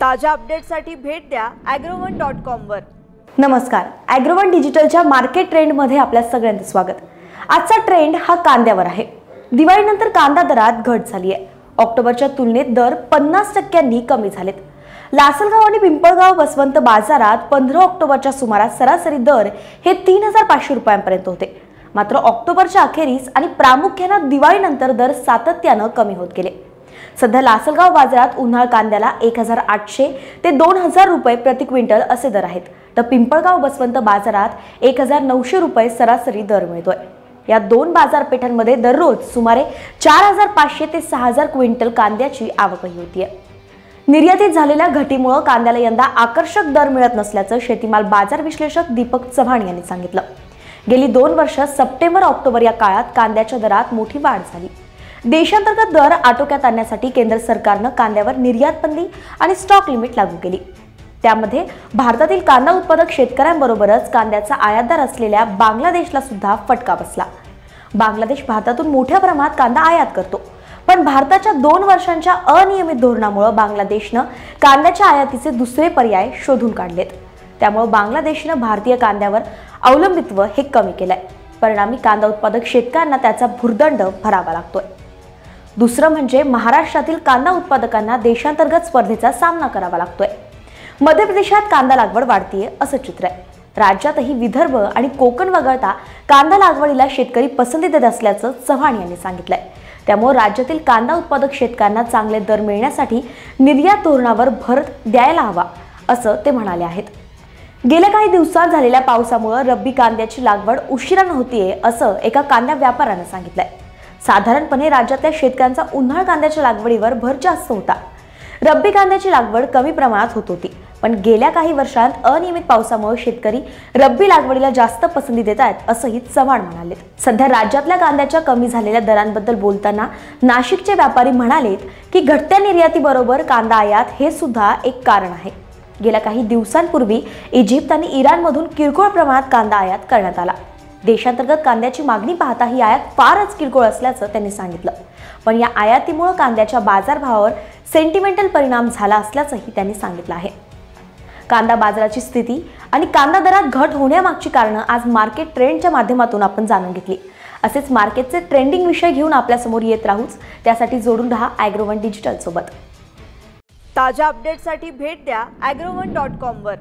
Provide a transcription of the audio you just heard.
ताज्या अपडेटसाठी भेट द्या ॲग्रोवन डॉट कॉमवर नमस्कार. ॲग्रोवन डिजिटलच्या मार्केट ट्रेंडमध्ये आपल्या सगळ्यांचं स्वागत. आजचा ट्रेंड हा कांद्यावर आहे. दिवाळीनंतर कांदा दरात घट झाली आहे ऑक्टोबरच्या तुलनेत दर पन्नास टक्क्यांनी कमी झालेत. लासलगाव आणि पिंपळगाव वसवंत बाजारात पंधरा ऑक्टोबरच्या सुमारास सरासरी दर हे तीन हजार पाचशे रुपयांपर्यंत होते. मात्र ऑक्टोबरच्या अखेरीस आणि प्रामुख्यानं दिवाळीनंतर दर सातत्यानं कमी होत गेले. सध्या लासलगाव बाजारात उन्हाळ कांद्याला एक हजार आठशे ते दोन हजार रुपये प्रति क्विंटल असे दर आहेत. तर पिंपळगाव बसवंत बाजारात एक हजार नऊशे रुपये सरासरी दर मिळतोय. या दोन बाजारपेठांमध्ये दररोज सुमारे चार हजार पाचशे ते सहा हजार क्विंटल कांद्याची आवकही होतीये. निर्यातीत झालेल्या घटीमुळे कांद्याला यंदा आकर्षक दर मिळत नसल्याचं शेतीमाल बाजार विश्लेषक दीपक चव्हाण यांनी सांगितलं. गेली दोन वर्ष सप्टेंबर ऑक्टोबर या काळात कांद्याच्या दरात मोठी वाढ झाली. देशांतर्गत दर आटोक्यात आणण्यासाठी केंद्र सरकारनं कांद्यावर निर्यात बंदी आणि स्टॉक लिमिट लागू केली. त्यामध्ये भारतातील कांदा उत्पादक शेतकऱ्यांबरोबरच कांद्याचा आयातदार असलेल्या बांगलादेशला सुद्धा फटका बसला. बांगलादेश भारतातून मोठ्या प्रमाणात कांदा आयात करतो. पण भारताच्या दोन वर्षांच्या अनियमित धोरणामुळे बांगलादेशनं कांद्याच्या आयातीचे दुसरे पर्याय शोधून काढलेत. त्यामुळे बांगलादेशनं भारतीय कांद्यावर अवलंबित्व हे कमी केलंय. परिणामी कांदा उत्पादक शेतकऱ्यांना त्याचा भुर्दंड भरावा लागतोय. दुसरं म्हणजे महाराष्ट्रातील कांदा उत्पादकांना देशांतर्गत स्पर्धेचा सामना करावा लागतोय. मध्य प्रदेशात कांदा लागवड वाढतीये असं चित्र आहे. राज्यातही विदर्भ आणि कोकण वगळता कांदा लागवडीला शेतकरी पसंती देत असल्याचं चव्हाण यांनी सांगितलंय. त्यामुळे राज्यातील कांदा उत्पादक शेतकऱ्यांना चांगले दर मिळण्यासाठी निर्यात धोरणावर भर द्यायला हवा असं ते म्हणाले आहेत. गेल्या काही दिवसात झालेल्या पावसामुळे रब्बी कांद्याची लागवड उशिरानं होतीये असं एका कांदा व्यापाऱ्यानं सांगितलंय. साधारणपणे राज्यातल्या शेतकऱ्यांचा उन्हाळ कांद्याच्या लागवडीवर भर जास्त होता. रब्बी कांद्याची लागवड कमी प्रमाणात होत होती पण गेल्या काही वर्षांत अनियमित पावसामुळे शेतकरी रब्बी लागवडीला जास्त पसंती देत आहेत असंही चव्हाण म्हणाले. सध्या राज्यातल्या कांद्याच्या कमी झालेल्या दरांबद्दल बोलताना नाशिकचे व्यापारी म्हणालेत की घटत्या निर्यातीबरोबर कांदा आयात हे सुद्धा एक कारण आहे. गेल्या काही दिवसांपूर्वी इजिप्त आणि इराणमधून किरकोळ प्रमाणात कांदा आयात करण्यात आला. देशांतर्गत कांद्याची मागणी पाहता ही आयात फारच किरकोळ असल्याचं त्यांनी सांगितलं. पण या आयातीमुळे कांद्याच्या बाजारभावावर सेंटिमेंटल परिणाम झाला असल्याचंही त्यांनी सांगितलं आहे. कांदा बाजाराची स्थिती आणि कांदा दरात घट होण्यामागची कारणं आज मार्केट ट्रेंडच्या माध्यमातून आपण जाणून घेतली. असेच मार्केटचे ट्रेंडिंग विषय घेऊन आपल्यासमोर येत राहूच त्यासाठी जोडून राहा ॲग्रोवन डिजिटल सोबत. ताज्या अपडेटसाठी भेट द्या ॲग्रोवन डॉट कॉमवर.